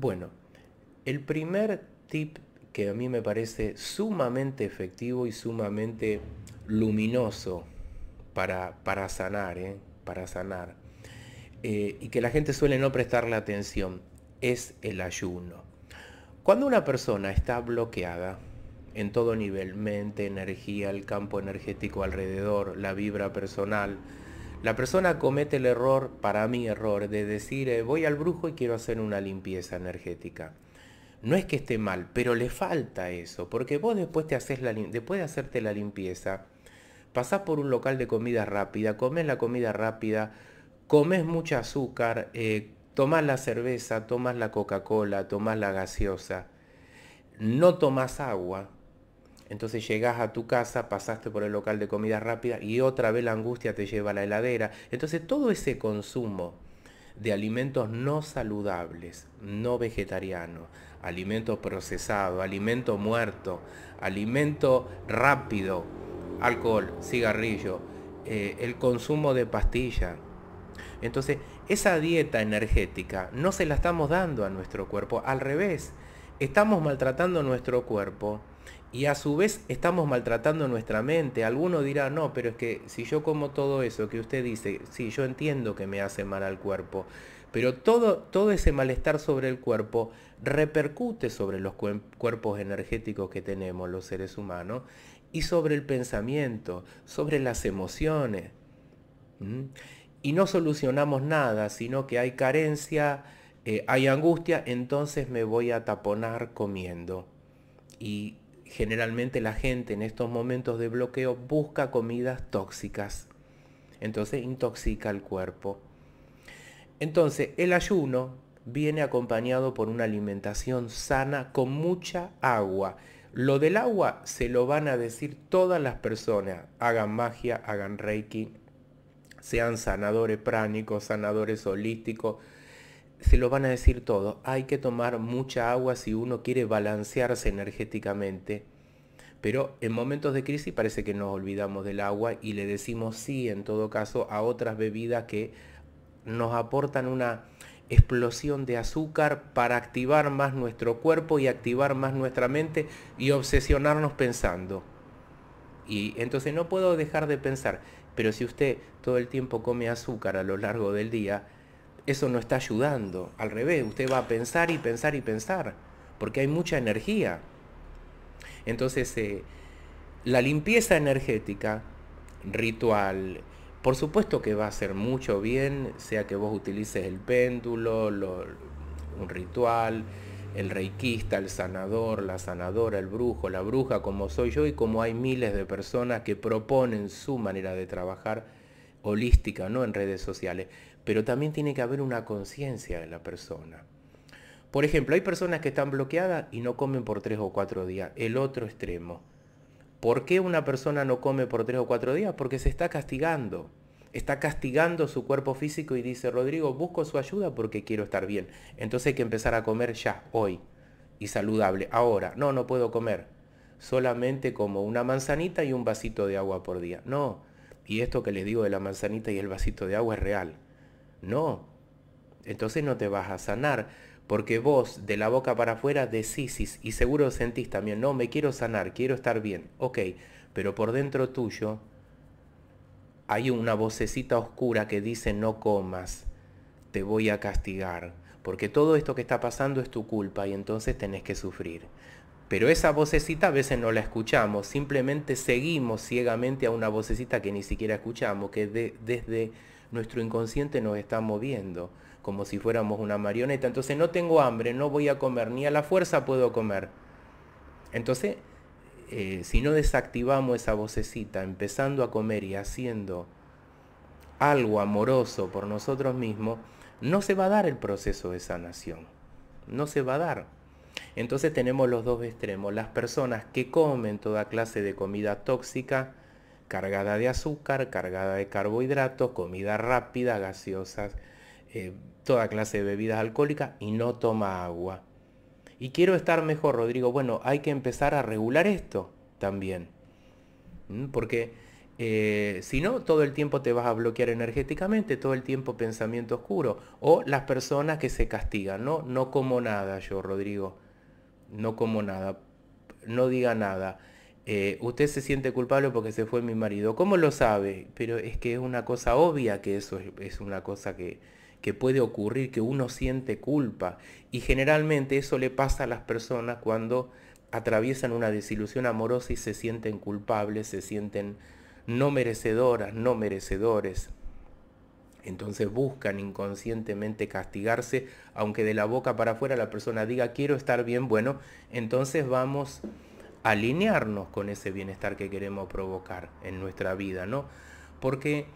Bueno, el primer tip que a mí me parece sumamente efectivo y sumamente luminoso para, para sanar, ¿eh? para sanar, eh, y que la gente suele no prestarle atención, es el ayuno. Cuando una persona está bloqueada en todo nivel, mente, energía, el campo energético alrededor, la vibra personal, la persona comete el error, para mí error, de decir eh, voy al brujo y quiero hacer una limpieza energética. No es que esté mal, pero le falta eso, porque vos después, te haces la, después de hacerte la limpieza, pasás por un local de comida rápida, comes la comida rápida, comes mucho azúcar, eh, tomás la cerveza, tomas la Coca-Cola, tomás la gaseosa, no tomas agua, entonces llegás a tu casa, pasaste por el local de comida rápida y otra vez la angustia te lleva a la heladera. Entonces todo ese consumo de alimentos no saludables, no vegetarianos, alimento procesado, alimento muerto, alimento rápido, alcohol, cigarrillo, eh, el consumo de pastilla. Entonces, esa dieta energética no se la estamos dando a nuestro cuerpo, al revés, estamos maltratando nuestro cuerpo y a su vez estamos maltratando nuestra mente. Alguno dirá, no, pero es que si yo como todo eso que usted dice, sí, yo entiendo que me hace mal al cuerpo, pero todo, todo ese malestar sobre el cuerpo repercute sobre los cuerpos energéticos que tenemos los seres humanos y sobre el pensamiento, sobre las emociones. Y no solucionamos nada, sino que hay carencia, eh, hay angustia, entonces me voy a taponar comiendo. Y generalmente la gente en estos momentos de bloqueo busca comidas tóxicas. Entonces intoxica el cuerpo. Entonces, el ayuno viene acompañado por una alimentación sana con mucha agua. Lo del agua se lo van a decir todas las personas, hagan magia, hagan reiki, sean sanadores pránicos, sanadores holísticos, se lo van a decir todos. Hay que tomar mucha agua si uno quiere balancearse energéticamente. Pero en momentos de crisis parece que nos olvidamos del agua y le decimos sí en todo caso a otras bebidas que nos aportan una explosión de azúcar para activar más nuestro cuerpo y activar más nuestra mente y obsesionarnos pensando. Y entonces no puedo dejar de pensar, pero si usted todo el tiempo come azúcar a lo largo del día, eso no está ayudando. Al revés, usted va a pensar y pensar y pensar, porque hay mucha energía. Entonces, eh, la limpieza energética, ritual, por supuesto que va a hacer mucho bien, sea que vos utilices el péndulo, un ritual, el reikista, el sanador, la sanadora, el brujo, la bruja, como soy yo y como hay miles de personas que proponen su manera de trabajar holística, no en redes sociales, pero también tiene que haber una conciencia de la persona. Por ejemplo, hay personas que están bloqueadas y no comen por tres o cuatro días, el otro extremo. ¿Por qué una persona no come por tres o cuatro días? Porque se está castigando. Está castigando su cuerpo físico y dice, Rodrigo, busco su ayuda porque quiero estar bien. Entonces hay que empezar a comer ya, hoy, y saludable. Ahora, no, no puedo comer. Solamente como una manzanita y un vasito de agua por día. No. Y esto que les digo de la manzanita y el vasito de agua es real. No. Entonces no te vas a sanar porque vos de la boca para afuera decís y seguro sentís también, no, me quiero sanar, quiero estar bien. Ok, pero por dentro tuyo hay una vocecita oscura que dice no comas, te voy a castigar, porque todo esto que está pasando es tu culpa y entonces tenés que sufrir. Pero esa vocecita a veces no la escuchamos, simplemente seguimos ciegamente a una vocecita que ni siquiera escuchamos, que desde nuestro inconsciente nos está moviendo como si fuéramos una marioneta. Entonces no tengo hambre, no voy a comer, ni a la fuerza puedo comer. Entonces, eh, si no desactivamos esa vocecita, empezando a comer y haciendo algo amoroso por nosotros mismos, no se va a dar el proceso de sanación. No se va a dar. Entonces tenemos los dos extremos. Las personas que comen toda clase de comida tóxica, cargada de azúcar, cargada de carbohidratos, comida rápida, gaseosas, eh, toda clase de bebidas alcohólicas y no toma agua. Y quiero estar mejor, Rodrigo. Bueno, hay que empezar a regular esto también. Porque Eh, si no, todo el tiempo te vas a bloquear energéticamente, todo el tiempo pensamiento oscuro. O las personas que se castigan, ¿no? No como nada yo, Rodrigo. No como nada. No diga nada. Eh, usted se siente culpable porque se fue mi marido. ¿Cómo lo sabe? Pero es que es una cosa obvia que eso es, una cosa que, que puede ocurrir, que uno siente culpa. Y generalmente eso le pasa a las personas cuando atraviesan una desilusión amorosa y se sienten culpables, se sienten no merecedoras, no merecedores. Entonces buscan inconscientemente castigarse, aunque de la boca para afuera la persona diga quiero estar bien, bueno, entonces vamos alinearnos con ese bienestar que queremos provocar en nuestra vida, ¿no? Porque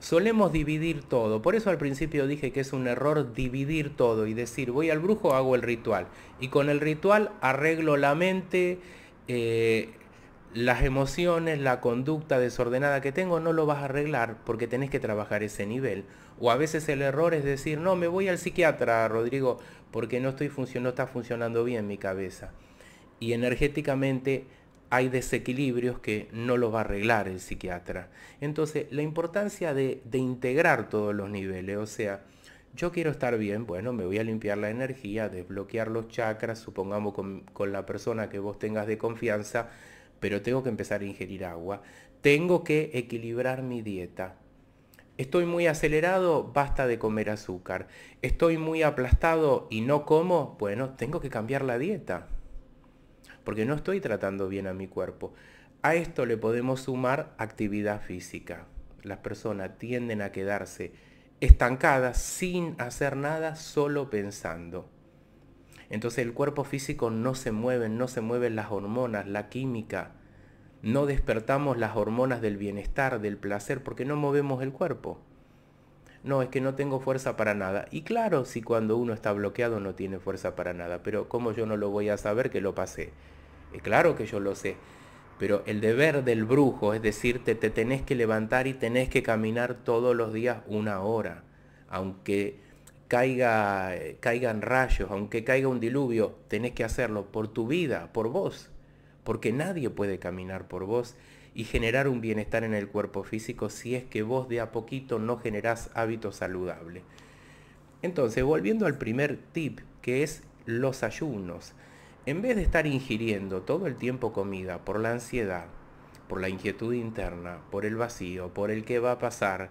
solemos dividir todo, por eso al principio dije que es un error dividir todo y decir voy al brujo, hago el ritual, y con el ritual arreglo la mente, eh, las emociones, la conducta desordenada que tengo, no lo vas a arreglar porque tenés que trabajar ese nivel. O a veces el error es decir, no, me voy al psiquiatra, Rodrigo, porque no, estoy no está funcionando bien mi cabeza. Y energéticamente hay desequilibrios que no lo va a arreglar el psiquiatra. Entonces, la importancia de, integrar todos los niveles, o sea, yo quiero estar bien, bueno, me voy a limpiar la energía, desbloquear los chakras, supongamos con, con la persona que vos tengas de confianza, pero tengo que empezar a ingerir agua. Tengo que equilibrar mi dieta. Estoy muy acelerado, basta de comer azúcar. Estoy muy aplastado y no como, bueno, tengo que cambiar la dieta. Porque no estoy tratando bien a mi cuerpo. A esto le podemos sumar actividad física. Las personas tienden a quedarse estancadas sin hacer nada, solo pensando. Entonces el cuerpo físico no se mueve, no se mueven las hormonas, la química. No despertamos las hormonas del bienestar, del placer, porque no movemos el cuerpo. No, es que no tengo fuerza para nada. Y claro, si cuando uno está bloqueado no tiene fuerza para nada, pero ¿cómo yo no lo voy a saber que lo pasé? Es claro que yo lo sé, pero el deber del brujo es decirte, te tenés que levantar y tenés que caminar todos los días una hora, aunque caiga, caigan rayos, aunque caiga un diluvio, tenés que hacerlo por tu vida, por vos, porque nadie puede caminar por vos y generar un bienestar en el cuerpo físico si es que vos de a poquito no generás hábitos saludables. Entonces, volviendo al primer tip, que es los ayunos, en vez de estar ingiriendo todo el tiempo comida por la ansiedad, por la inquietud interna, por el vacío, por el que va a pasar,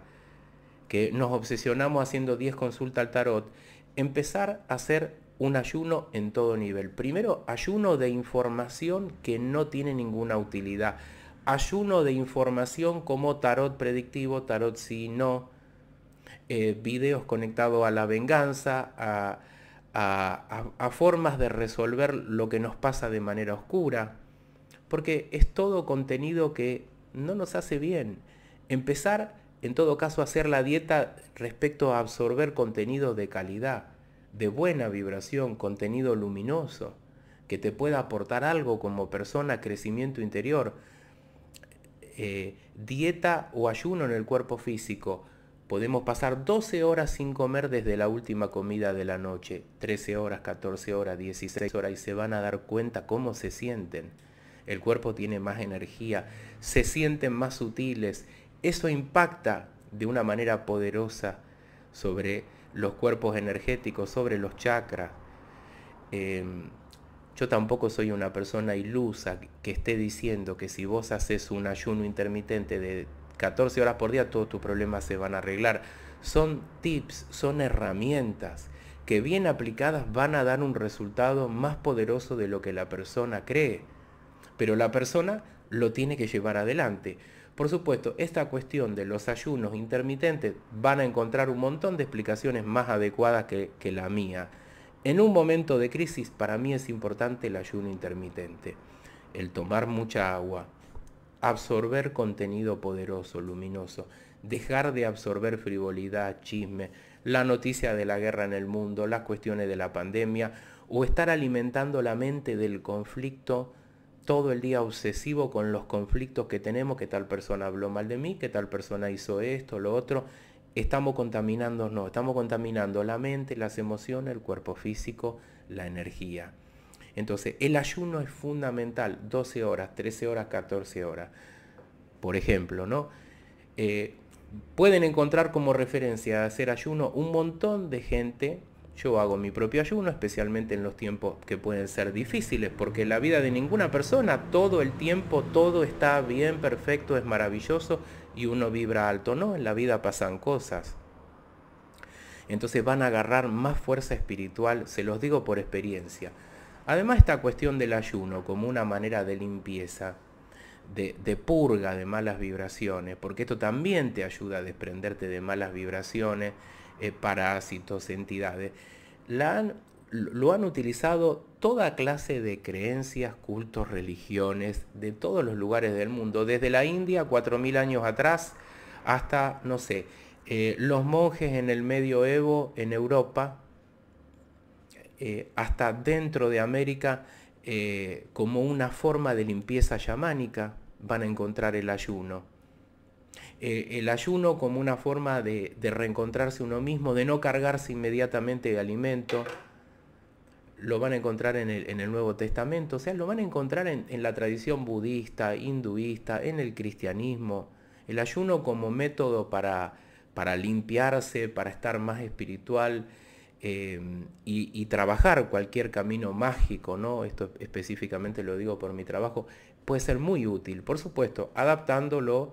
que nos obsesionamos haciendo 10 consultas al tarot, empezar a hacer un ayuno en todo nivel. Primero, ayuno de información que no tiene ninguna utilidad. Ayuno de información como tarot predictivo, tarot sí, no, eh, videos conectados a la venganza, a, a formas de resolver lo que nos pasa de manera oscura, porque es todo contenido que no nos hace bien. Empezar en todo caso hacer la dieta respecto a absorber contenido de calidad, de buena vibración, contenido luminoso, que te pueda aportar algo como persona, crecimiento interior. Eh, dieta o ayuno en el cuerpo físico. Podemos pasar 12 horas sin comer desde la última comida de la noche, 13 horas, 14 horas, 16 horas, y se van a dar cuenta cómo se sienten. El cuerpo tiene más energía, se sienten más sutiles eso impacta de una manera poderosa sobre los cuerpos energéticos, sobre los chakras. Em, yo tampoco soy una persona ilusa que esté diciendo que si vos haces un ayuno intermitente de 14 horas por día, todos tus problemas se van a arreglar. Son tips, son herramientas que bien aplicadas van a dar un resultado más poderoso de lo que la persona cree. Pero la persona lo tiene que llevar adelante. Por supuesto, esta cuestión de los ayunos intermitentes van a encontrar un montón de explicaciones más adecuadas que, la mía. En un momento de crisis para mí es importante el ayuno intermitente, el tomar mucha agua, absorber contenido poderoso, luminoso, dejar de absorber frivolidad, chisme, la noticia de la guerra en el mundo, las cuestiones de la pandemia o estar alimentando la mente del conflicto todo el día obsesivo con los conflictos que tenemos, que tal persona habló mal de mí, que tal persona hizo esto, lo otro. Estamos contaminando, no, estamos contaminando la mente, las emociones, el cuerpo físico, la energía. Entonces, el ayuno es fundamental, 12 horas, 13 horas, 14 horas. Por ejemplo, ¿no? eh, pueden encontrar como referencia a hacer ayuno un montón de gente. Yo hago mi propio ayuno, especialmente en los tiempos que pueden ser difíciles, porque la vida de ninguna persona, todo el tiempo, todo está bien, perfecto, es maravilloso y uno vibra alto. No, en la vida pasan cosas. Entonces van a agarrar más fuerza espiritual, se los digo por experiencia. Además, esta cuestión del ayuno como una manera de limpieza, de, purga de malas vibraciones, porque esto también te ayuda a desprenderte de malas vibraciones, eh, parásitos, entidades. lo han utilizado toda clase de creencias, cultos, religiones, de todos los lugares del mundo, desde la India, 4.000 años atrás, hasta, no sé, eh, los monjes en el medioevo en Europa, eh, hasta dentro de América, como una forma de limpieza chamánica, van a encontrar el ayuno. Eh, el ayuno como una forma de, reencontrarse uno mismo, de no cargarse inmediatamente de alimento, lo van a encontrar en el, Nuevo Testamento, o sea, lo van a encontrar en, la tradición budista, hinduista, en el cristianismo. El ayuno como método para, para limpiarse, para estar más espiritual y, y, trabajar cualquier camino mágico, ¿no? Esto específicamente lo digo por mi trabajo, puede ser muy útil, por supuesto, adaptándolo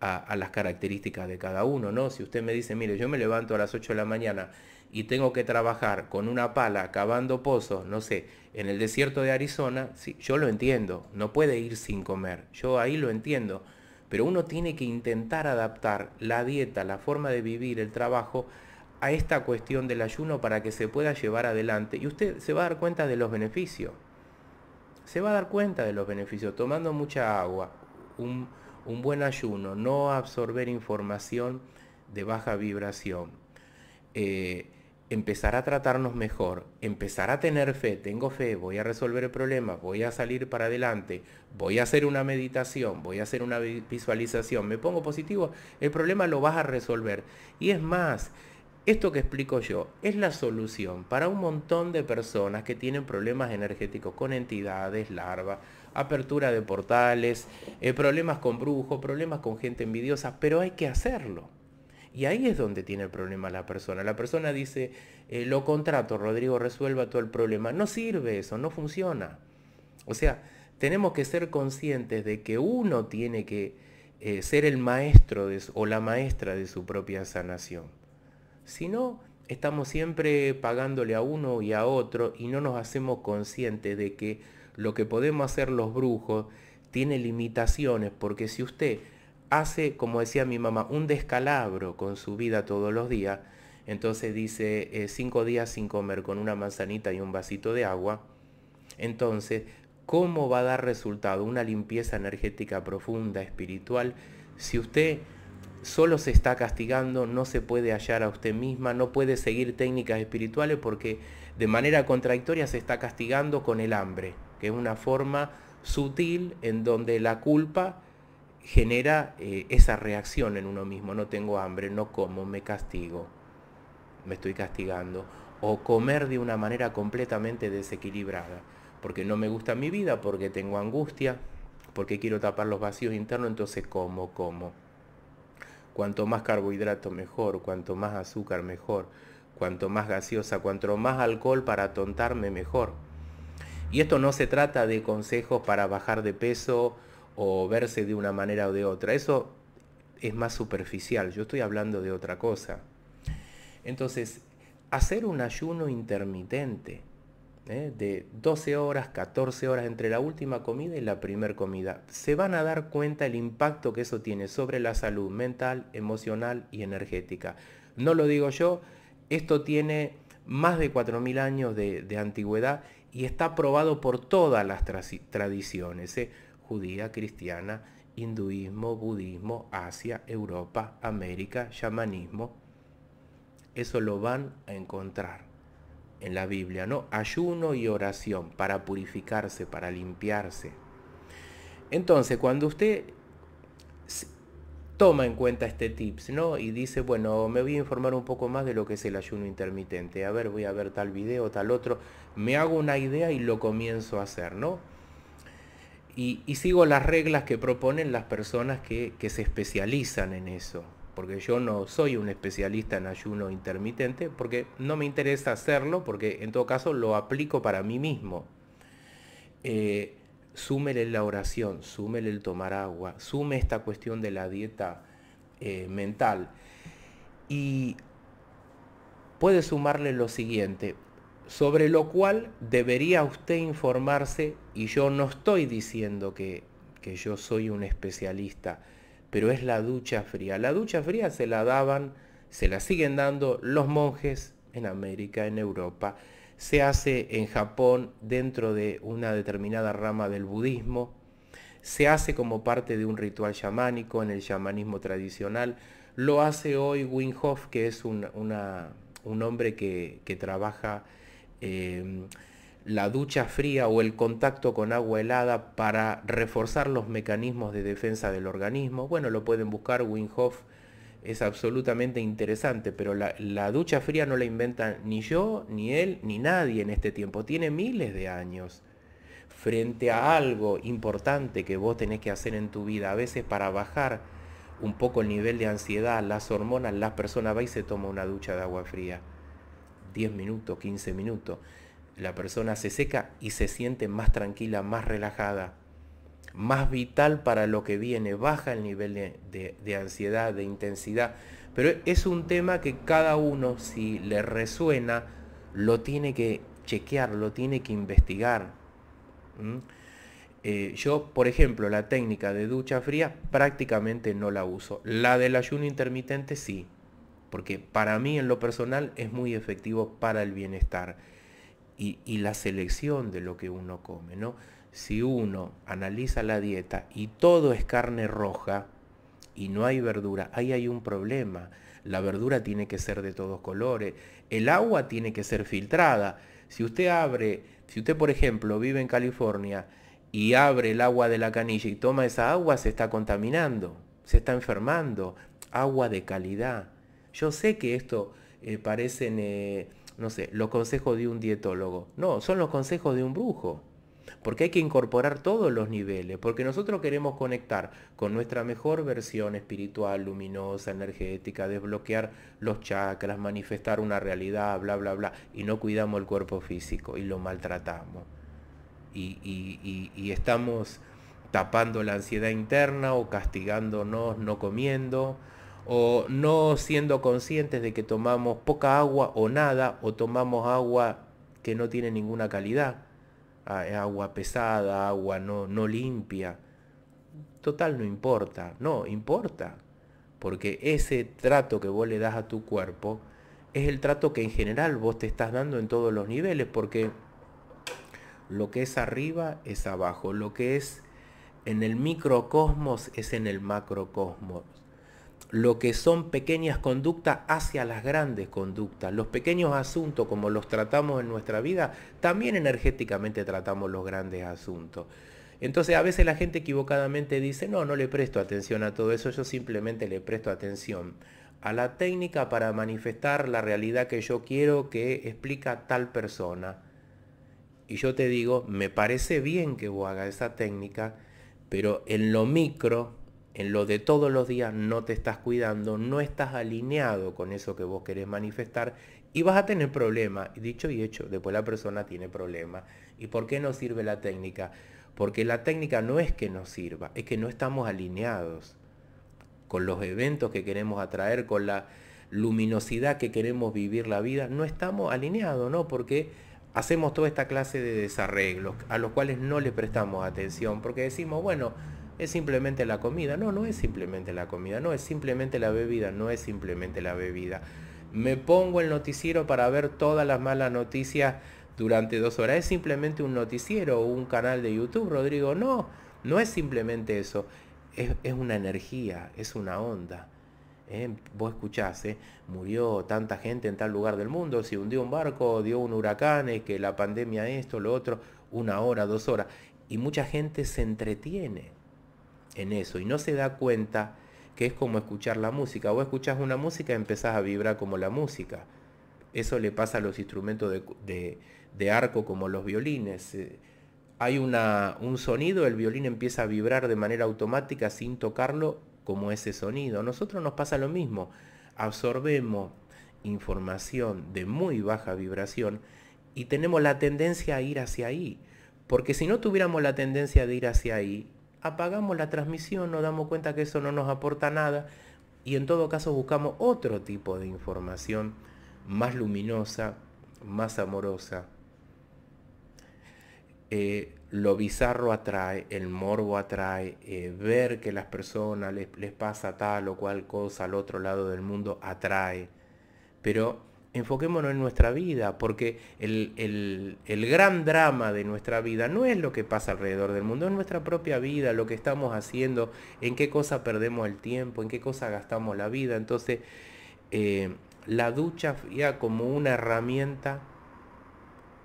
a, las características de cada uno, ¿no? Si usted me dice, mire, yo me levanto a las 8 de la mañana y tengo que trabajar con una pala cavando pozos, no sé, en el desierto de Arizona, sí, yo lo entiendo, no puede ir sin comer, yo ahí lo entiendo, pero uno tiene que intentar adaptar la dieta, la forma de vivir, el trabajo, a esta cuestión del ayuno para que se pueda llevar adelante y usted se va a dar cuenta de los beneficios se va a dar cuenta de los beneficios, tomando mucha agua, un, buen ayuno, no absorber información de baja vibración, eh, empezar a tratarnos mejor, empezar a tener fe, tengo fe, voy a resolver el problema, voy a salir para adelante, voy a hacer una meditación, voy a hacer una visualización, me pongo positivo, el problema lo vas a resolver. Y es más, esto que explico yo es la solución para un montón de personas que tienen problemas energéticos con entidades, larvas, apertura de portales, eh, problemas con brujos, problemas con gente envidiosa, pero hay que hacerlo. Y ahí es donde tiene el problema la persona. La persona dice, eh, lo contrato, Rodrigo, resuelva todo el problema. No sirve eso, no funciona. O sea, tenemos que ser conscientes de que uno tiene que eh, ser el maestro o la maestra de su propia sanación. Si no, estamos siempre pagándole a uno y a otro y no nos hacemos conscientes de que lo que podemos hacer los brujos tiene limitaciones, porque si usted hace, como decía mi mamá, un descalabro con su vida todos los días, entonces dice eh, cinco días sin comer con una manzanita y un vasito de agua, entonces, ¿cómo va a dar resultado una limpieza energética profunda, espiritual, si usted solo se está castigando, no se puede hallar a usted misma, no puede seguir técnicas espirituales porque de manera contradictoria se está castigando con el hambre, que es una forma sutil en donde la culpa genera eh, esa reacción en uno mismo. No tengo hambre, no como, me castigo, me estoy castigando. O comer de una manera completamente desequilibrada, porque no me gusta mi vida, porque tengo angustia, porque quiero tapar los vacíos internos, entonces como, como. Cuanto más carbohidrato mejor, cuanto más azúcar mejor, cuanto más gaseosa, cuanto más alcohol para tontarme mejor. Y esto no se trata de consejos para bajar de peso o verse de una manera o de otra. Eso es más superficial. Yo estoy hablando de otra cosa. Entonces, hacer un ayuno intermitente ¿eh? de 12 horas, 14 horas entre la última comida y la primera comida. Se van a dar cuenta el impacto que eso tiene sobre la salud mental, emocional y energética. No lo digo yo, esto tiene más de 4.000 años de, antigüedad y está probado por todas las tradiciones, ¿eh? judía, cristiana, hinduismo, budismo, Asia, Europa, América, chamanismo. Eso lo van a encontrar en la Biblia, ¿no? Ayuno y oración para purificarse, para limpiarse. Entonces, cuando usted toma en cuenta este tips, ¿no? Y dice, bueno, me voy a informar un poco más de lo que es el ayuno intermitente. A ver, voy a ver tal video, tal otro. Me hago una idea y lo comienzo a hacer, ¿no? y, sigo las reglas que proponen las personas que, se especializan en eso, porque yo no soy un especialista en ayuno intermitente, porque no me interesa hacerlo, porque en todo caso lo aplico para mí mismo. Eh, súmele la oración, súmele el tomar agua, sume esta cuestión de la dieta eh, mental. Y puede sumarle lo siguiente, sobre lo cual debería usted informarse, y yo no estoy diciendo que, que yo soy un especialista, pero es la ducha fría. La ducha fría se la daban, se la siguen dando los monjes en América, en Europa, se hace en Japón dentro de una determinada rama del budismo, se hace como parte de un ritual chamánico en el chamanismo tradicional, lo hace hoy Wim Hof, que es un, un hombre que, que trabaja Em, la ducha fría o el contacto con agua helada para reforzar los mecanismos de defensa del organismo. Bueno, lo pueden buscar, Wim Hof es absolutamente interesante, pero la, la, ducha fría no la inventa ni yo, ni él, ni nadie en este tiempo. Tiene miles de años. Frente a algo importante que vos tenés que hacer en tu vida, a veces para bajar un poco el nivel de ansiedad, las hormonas, las personas va y se toma una ducha de agua fría. 10 minutos, 15 minutos, la persona se seca y se siente más tranquila, más relajada, más vital para lo que viene, baja el nivel de, ansiedad, de intensidad. Pero es un tema que cada uno, si le resuena, lo tiene que chequear, lo tiene que investigar. Eh, yo, por ejemplo, la técnica de ducha fría prácticamente no la uso. La del ayuno intermitente sí porque para mí en lo personal es muy efectivo para el bienestar y, la selección de lo que uno come. ¿no? Si uno analiza la dieta y todo es carne roja y no hay verdura, ahí hay un problema. La verdura tiene que ser de todos colores, el agua tiene que ser filtrada. Si usted abre, si usted por ejemplo vive en California y abre el agua de la canilla y toma esa agua, se está contaminando, se está enfermando. Agua de calidad yo sé que esto eh, parecen, eh, no sé, los consejos de un dietólogo. No, son los consejos de un brujo. Porque hay que incorporar todos los niveles, porque nosotros queremos conectar con nuestra mejor versión espiritual, luminosa, energética, desbloquear los chakras, manifestar una realidad, bla, bla, bla, y no cuidamos el cuerpo físico y lo maltratamos. y estamos tapando la ansiedad interna o castigándonos no comiendo o no siendo conscientes de que tomamos poca agua o nada, o tomamos agua que no tiene ninguna calidad, ah, agua pesada, agua no, no limpia. Total no importa, no, importa, porque ese trato que vos le das a tu cuerpo es el trato que en general vos te estás dando en todos los niveles, porque lo que es arriba es abajo, lo que es en el microcosmos es en el macrocosmos lo que son pequeñas conductas hacia las grandes conductas. Los pequeños asuntos, como los tratamos en nuestra vida, también energéticamente tratamos los grandes asuntos. Entonces a veces la gente equivocadamente dice, no, no le presto atención a todo eso, yo simplemente le presto atención a la técnica para manifestar la realidad que yo quiero que explica tal persona. Y yo te digo, me parece bien que vos hagas esa técnica, pero en lo micro, en lo de todos los días no te estás cuidando, no estás alineado con eso que vos querés manifestar y vas a tener problemas. Dicho y hecho, después la persona tiene problemas. ¿Y por qué no sirve la técnica? Porque la técnica no es que nos sirva, es que no estamos alineados con los eventos que queremos atraer, con la luminosidad que queremos vivir la vida, no estamos alineados, ¿no? Porque hacemos toda esta clase de desarreglos a los cuales no le prestamos atención, porque decimos, bueno, es simplemente la comida. No, no es simplemente la comida, no es simplemente la bebida, no es simplemente la bebida. Me pongo el noticiero para ver todas las malas noticias durante dos horas. Es simplemente un noticiero o un canal de YouTube, Rodrigo. No, no es simplemente eso. Es, una energía, es una onda. ¿eh? Vos escuchás, ¿eh? murió tanta gente en tal lugar del mundo, se hundió un barco, dio un huracán, que la pandemia esto, lo otro, una hora, dos horas. Y mucha gente se entretiene en eso y no se da cuenta que es como escuchar la música. Vos escuchás una música y empezás a vibrar como la música. Eso le pasa a los instrumentos de, arco como los violines. hay una, un sonido, el violín empieza a vibrar de manera automática sin tocarlo como ese sonido. A nosotros nos pasa lo mismo. Absorbemos información de muy baja vibración y tenemos la tendencia a ir hacia ahí. Porque si no tuviéramos la tendencia de ir hacia ahí, apagamos la transmisión, nos damos cuenta que eso no nos aporta nada y en todo caso buscamos otro tipo de información más luminosa, más amorosa. Eh, lo bizarro atrae, el morbo atrae, eh, ver que las personas les, les pasa tal o cual cosa al otro lado del mundo atrae. Pero enfoquémonos en nuestra vida, porque el, gran drama de nuestra vida no es lo que pasa alrededor del mundo, es nuestra propia vida, lo que estamos haciendo, en qué cosa perdemos el tiempo, en qué cosa gastamos la vida. Entonces, eh, la ducha fría como una herramienta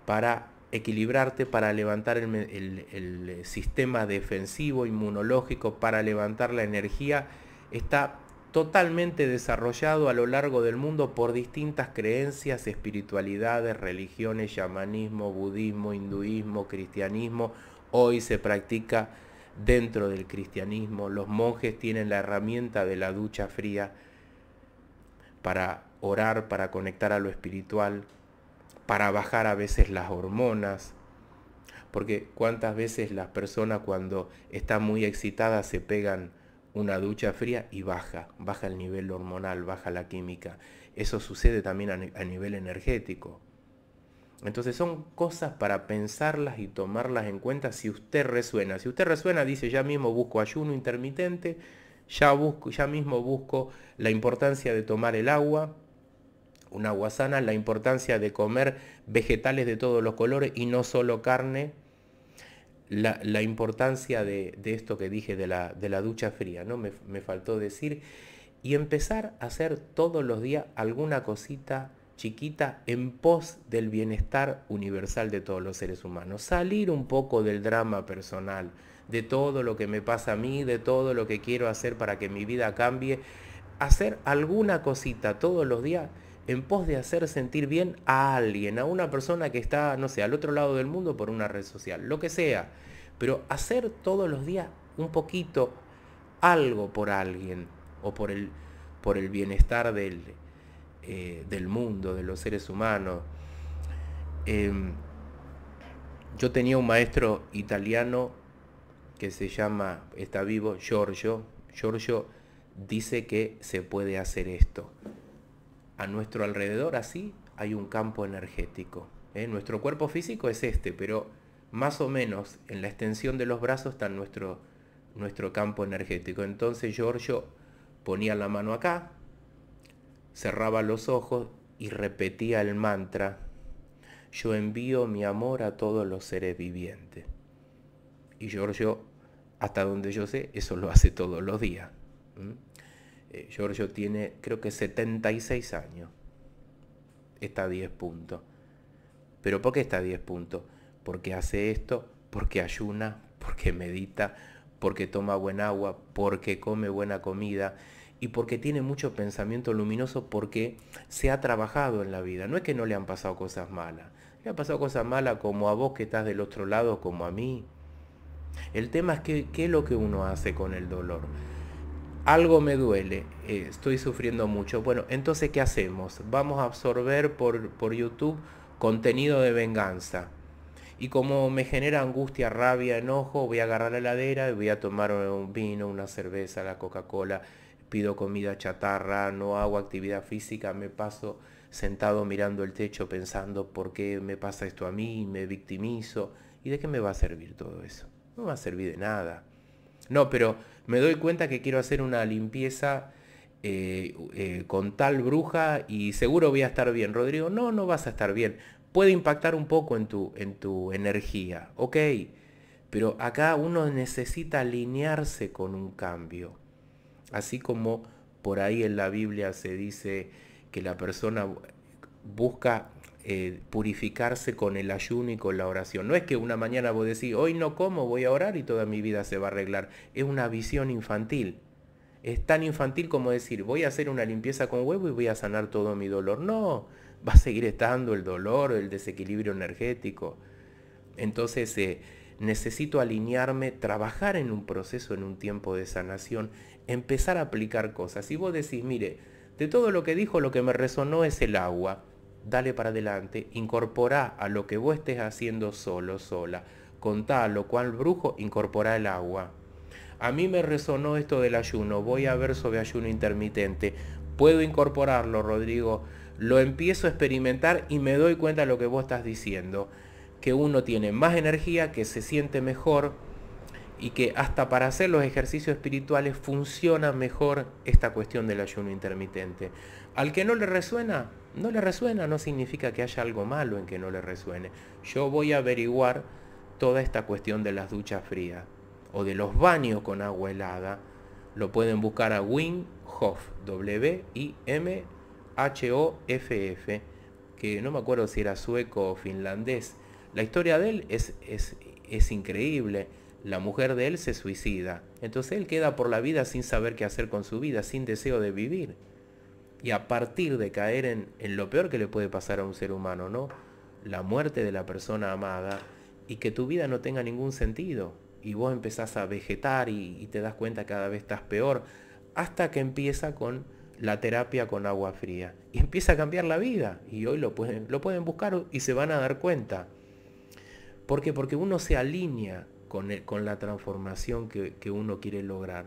para equilibrarte, para levantar el, el sistema defensivo, inmunológico, para levantar la energía, está totalmente desarrollado a lo largo del mundo por distintas creencias, espiritualidades, religiones, chamanismo, budismo, hinduismo, cristianismo. Hoy se practica dentro del cristianismo. Los monjes tienen la herramienta de la ducha fría para orar, para conectar a lo espiritual, para bajar a veces las hormonas. Porque cuántas veces las personas cuando están muy excitadas se pegan una ducha fría y baja, baja el nivel hormonal, baja la química. Eso sucede también a, nivel energético. Entonces son cosas para pensarlas y tomarlas en cuenta si usted resuena. Si usted resuena, dice ya mismo busco ayuno intermitente, ya, busco, ya mismo busco la importancia de tomar el agua, un agua sana, la importancia de comer vegetales de todos los colores y no solo carne, la, importancia de, esto que dije de la, de la ducha fría, ¿no? Me, me, faltó decir, y empezar a hacer todos los días alguna cosita chiquita en pos del bienestar universal de todos los seres humanos. Salir un poco del drama personal, de todo lo que me pasa a mí, de todo lo que quiero hacer para que mi vida cambie. Hacer alguna cosita todos los días en pos de hacer sentir bien a alguien, a una persona que está, no sé, al otro lado del mundo por una red social, lo que sea. Pero hacer todos los días un poquito algo por alguien o por el, por el bienestar del, eh, del mundo, de los seres humanos. Em, yo tenía un maestro italiano que se llama, está vivo, Giorgio. Giorgio dice que se puede hacer esto a nuestro alrededor así hay un campo energético. ¿eh? Nuestro cuerpo físico es este, pero más o menos en la extensión de los brazos está nuestro, nuestro campo energético. Entonces Giorgio ponía la mano acá, cerraba los ojos y repetía el mantra, yo envío mi amor a todos los seres vivientes. Y Giorgio, hasta donde yo sé, eso lo hace todos los días. Eh, Giorgio tiene creo que 76 años. Está a 10 puntos. ¿Pero por qué está a 10 puntos? Porque hace esto, porque ayuna, porque medita, porque toma buen agua, porque come buena comida y porque tiene mucho pensamiento luminoso porque se ha trabajado en la vida. No es que no le han pasado cosas malas. Le han pasado cosas malas como a vos que estás del otro lado, como a mí. El tema es que, qué es lo que uno hace con el dolor algo me duele, eh, estoy sufriendo mucho. Bueno, entonces, ¿qué hacemos? Vamos a absorber por, por YouTube contenido de venganza. Y como me genera angustia, rabia, enojo, voy a agarrar la heladera y voy a tomar un vino, una cerveza, la Coca-Cola, pido comida chatarra, no hago actividad física, me paso sentado mirando el techo pensando por qué me pasa esto a mí, me victimizo. ¿Y de qué me va a servir todo eso? No va a servir de nada. No, pero me doy cuenta que quiero hacer una limpieza eh, eh, con tal bruja y seguro voy a estar bien. Rodrigo, no, no vas a estar bien. Puede impactar un poco en tu, en tu energía, ok. Pero acá uno necesita alinearse con un cambio. Así como por ahí en la Biblia se dice que la persona busca eh, purificarse con el ayuno y con la oración. No es que una mañana vos decís, hoy no como, voy a orar y toda mi vida se va a arreglar. Es una visión infantil. Es tan infantil como decir, voy a hacer una limpieza con huevo y voy a sanar todo mi dolor. No, va a seguir estando el dolor, el desequilibrio energético. Entonces, eh, necesito alinearme, trabajar en un proceso, en un tiempo de sanación, empezar a aplicar cosas. Y vos decís, mire, de todo lo que dijo, lo que me resonó es el agua. Dale para adelante, incorpora a lo que vos estés haciendo solo, sola. Contá lo cual brujo, incorpora el agua. A mí me resonó esto del ayuno, voy a ver sobre ayuno intermitente. Puedo incorporarlo, Rodrigo. Lo empiezo a experimentar y me doy cuenta de lo que vos estás diciendo. Que uno tiene más energía, que se siente mejor, y que hasta para hacer los ejercicios espirituales funciona mejor esta cuestión del ayuno intermitente. Al que no le resuena, no le resuena, no significa que haya algo malo en que no le resuene. Yo voy a averiguar toda esta cuestión de las duchas frías o de los baños con agua helada. Lo pueden buscar a Wim Hof, W-I-M-H-O-F-F, que no me acuerdo si era sueco o finlandés. La historia de él es, es, es increíble la mujer de él se suicida. Entonces él queda por la vida sin saber qué hacer con su vida, sin deseo de vivir. Y a partir de caer en, en, lo peor que le puede pasar a un ser humano, ¿no? La muerte de la persona amada y que tu vida no tenga ningún sentido. Y vos empezás a vegetar y, te das cuenta cada vez estás peor, hasta que empieza con la terapia con agua fría. Y empieza a cambiar la vida. Y hoy lo pueden, lo pueden buscar y se van a dar cuenta. ¿Por qué? Porque uno se alinea con, la transformación que, que uno quiere lograr.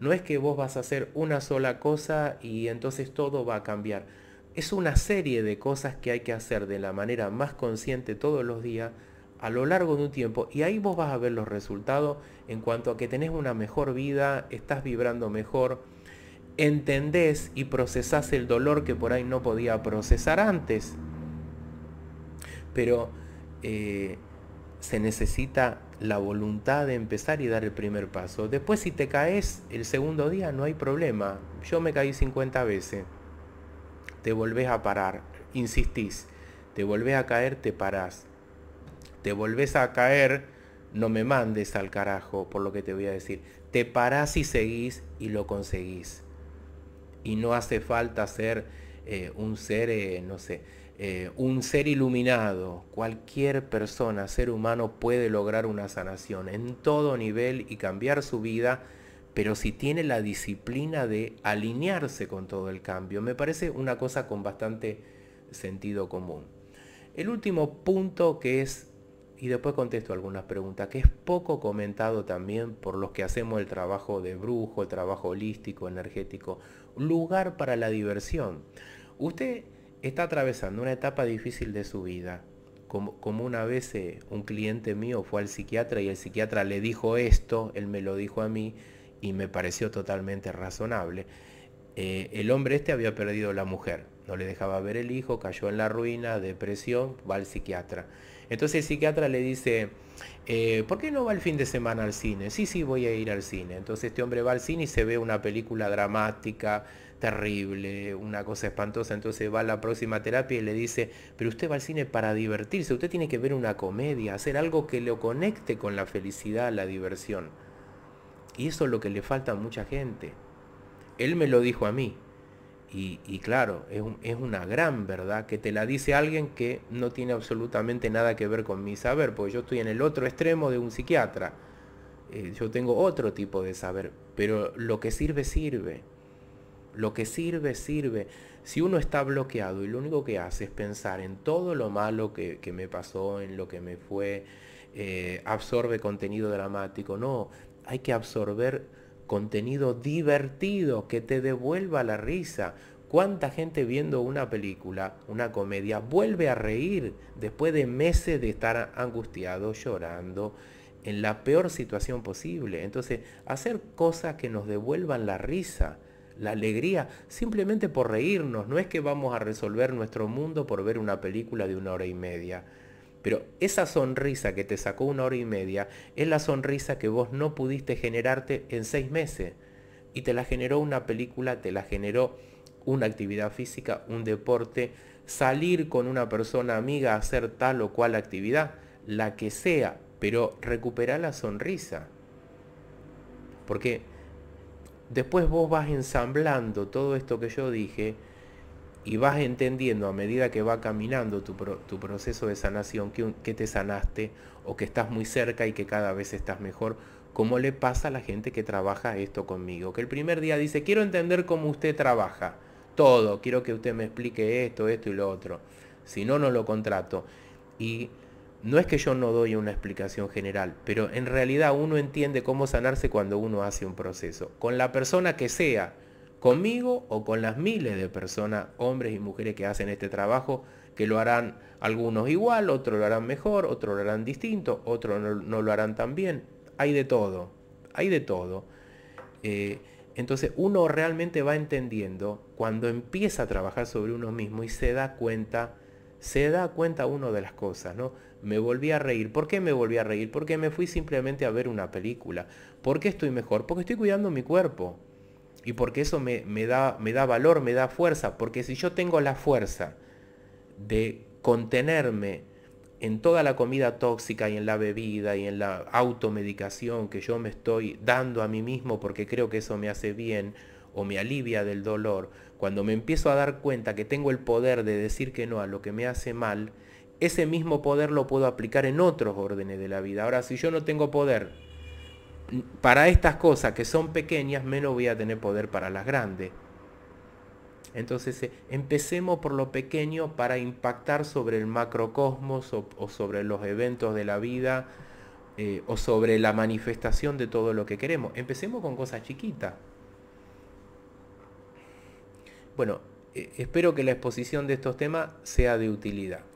No es que vos vas a hacer una sola cosa y entonces todo va a cambiar. Es una serie de cosas que hay que hacer de la manera más consciente todos los días a lo largo de un tiempo y ahí vos vas a ver los resultados en cuanto a que tenés una mejor vida, estás vibrando mejor, entendés y procesás el dolor que por ahí no podía procesar antes. Pero eh, se necesita la voluntad de empezar y dar el primer paso. Después si te caes el segundo día no hay problema. Yo me caí 50 veces. Te volvés a parar, insistís. Te volvés a caer, te parás. Te volvés a caer, no me mandes al carajo por lo que te voy a decir. Te parás y seguís y lo conseguís. Y no hace falta ser eh, un ser, eh, no sé, eh, un ser iluminado, cualquier persona, ser humano puede lograr una sanación en todo nivel y cambiar su vida, pero si tiene la disciplina de alinearse con todo el cambio, me parece una cosa con bastante sentido común. El último punto que es, y después contesto algunas preguntas, que es poco comentado también por los que hacemos el trabajo de brujo, el trabajo holístico, energético, lugar para la diversión. Usted está atravesando una etapa difícil de su vida. Como, una vez eh, un cliente mío fue al psiquiatra y el psiquiatra le dijo esto, él me lo dijo a mí y me pareció totalmente razonable. Eh, el hombre este había perdido la mujer, no le dejaba ver el hijo, cayó en la ruina, depresión, va al psiquiatra. Entonces el psiquiatra le dice, eh, ¿por qué no va el fin de semana al cine? Sí, sí, voy a ir al cine. Entonces este hombre va al cine y se ve una película dramática, terrible, una cosa espantosa. Entonces va a la próxima terapia y le dice, pero usted va al cine para divertirse, usted tiene que ver una comedia, hacer algo que lo conecte con la felicidad, la diversión. Y eso es lo que le falta a mucha gente. Él me lo dijo a mí. Y, claro, es, es, una gran verdad que te la dice alguien que no tiene absolutamente nada que ver con mi saber, porque yo estoy en el otro extremo de un psiquiatra. Eh, yo tengo otro tipo de saber, pero lo que sirve, sirve. Lo que sirve, sirve. Si uno está bloqueado y lo único que hace es pensar en todo lo malo que, me pasó, en lo que me fue, eh, absorbe contenido dramático. No, hay que absorber contenido divertido que te devuelva la risa. ¿Cuánta gente viendo una película, una comedia, vuelve a reír después de meses de estar angustiado, llorando, en la peor situación posible? Entonces, hacer cosas que nos devuelvan la risa la alegría, simplemente por reírnos. No es que vamos a resolver nuestro mundo por ver una película de una hora y media. Pero esa sonrisa que te sacó una hora y media es la sonrisa que vos no pudiste generarte en seis meses. Y te la generó una película, te la generó una actividad física, un deporte, salir con una persona amiga a hacer tal o cual actividad, la que sea, pero recuperar la sonrisa. Porque Después vos vas ensamblando todo esto que yo dije y vas entendiendo a medida que va caminando tu, proceso de sanación que, te sanaste o que estás muy cerca y que cada vez estás mejor, como le pasa a la gente que trabaja esto conmigo, que el primer día dice, quiero entender cómo usted trabaja, todo, quiero que usted me explique esto, esto y lo otro, si no, no lo contrato. Y no es que yo no doy una explicación general, pero en realidad uno entiende cómo sanarse cuando uno hace un proceso, con la persona que sea, conmigo o con las miles de personas, hombres y mujeres que hacen este trabajo, que lo harán algunos igual, otros lo harán mejor, otros lo harán distinto, otros no, lo harán tan bien. Hay de todo, hay de todo. Eh, entonces uno realmente va entendiendo cuando empieza a trabajar sobre uno mismo y se da cuenta, se da cuenta uno de las cosas, ¿no? Me volví a reír. ¿Por qué me volví a reír? Porque me fui simplemente a ver una película. ¿Por qué estoy mejor? Porque estoy cuidando mi cuerpo y porque eso me, da, me da valor, me da fuerza, porque si yo tengo la fuerza de contenerme en toda la comida tóxica y en la bebida y en la automedicación que yo me estoy dando a mí mismo porque creo que eso me hace bien o me alivia del dolor, cuando me empiezo a dar cuenta que tengo el poder de decir que no a lo que me hace mal, ese mismo poder lo puedo aplicar en otros órdenes de la vida. Ahora, si yo no tengo poder para estas cosas que son pequeñas, menos voy a tener poder para las grandes. Entonces, eh, empecemos por lo pequeño para impactar sobre el macrocosmos o, sobre los eventos de la vida eh, o sobre la manifestación de todo lo que queremos. Empecemos con cosas chiquitas. Bueno, eh, espero que la exposición de estos temas sea de utilidad.